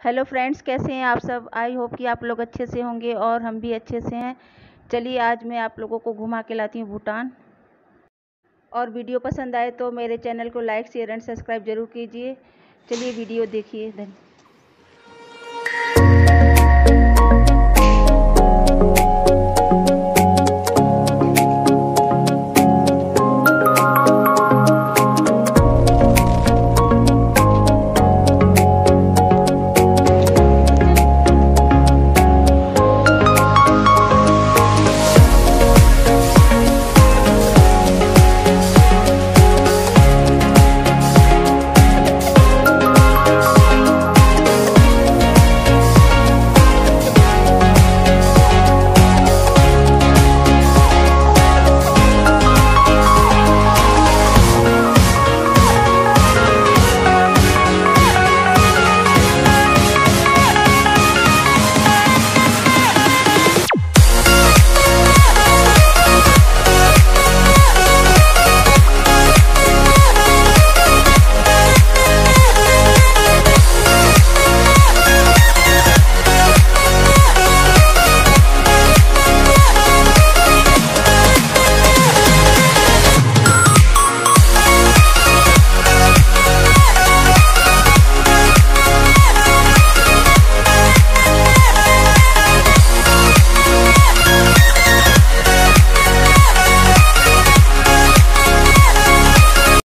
Hello friends, कैसे हैं आप सब? आई होप कि आप लोग अच्छे से होंगे और हम भी अच्छे से हैं। चलिए आज मैं आप लोगों को घुमा के लाती हूँ भूटान। और वीडियो पसंद आए तो मेरे चैनल को लाइक, शेयर एंड सब्सक्राइब ज़रूर कीजिए। चलिए वीडियो देखिए धन्यवाद